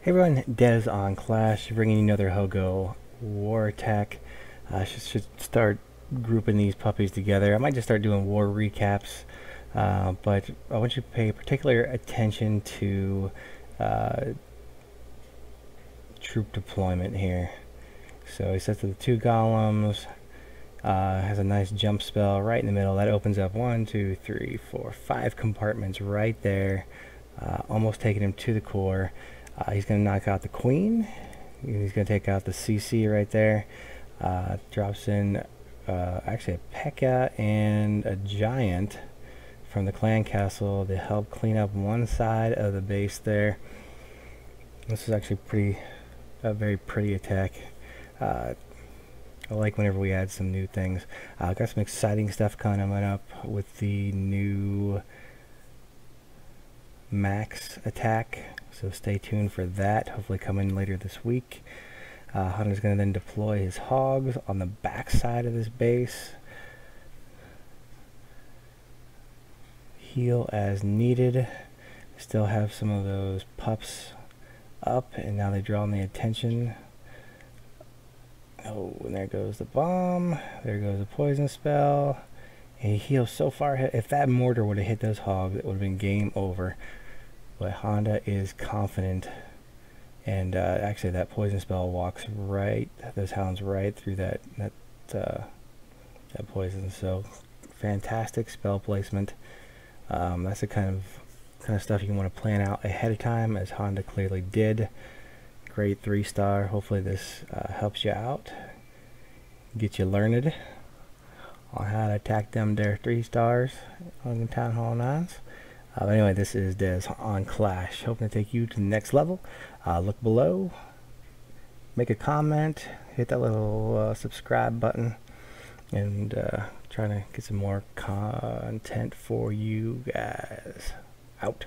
Hey everyone, Dez on Clash, bringing you another Hogo War Attack. I uh, should, should, start grouping these puppies together. I might just start doing war recaps, uh, but I want you to pay particular attention to uh, troop deployment here. So he sets the two golems, uh, has a nice jump spell right in the middle. That opens up one, two, three, four, five compartments right there, uh, almost taking him to the core. Uh, he's going to knock out the queen. He's going to take out the CC right there. Uh, drops in uh, actually a P.E.K.K.A. and a giant from the clan castle to help clean up one side of the base there. This is actually pretty, a very pretty attack. Uh, I like whenever we add some new things. Uh, got some exciting stuff coming up with the new max attack so stay tuned for that, hopefully coming later this week. Uh, Hunter's going to then deploy his hogs on the back side of this base. Heal as needed. Still have some of those pups up, and now they draw the attention. Oh, and there goes the bomb. There goes the poison spell. He heals so far ahead. If that mortar would have hit those hogs, it would have been game over. But Honda is confident. And uh, actually, that poison spell walks right, those hounds right through that that uh, that poison. So, fantastic spell placement. Um, that's the kind of kind of stuff you want to plan out ahead of time, as Honda clearly did. Great three star. Hopefully, this uh, helps you out, get you learned on how to attack them there three stars on the Town Hall 9s. Uh, anyway, this is Dez on Clash. Hoping to take you to the next level. Uh, look below, make a comment, hit that little uh, subscribe button, and uh, trying to get some more content for you guys. Out.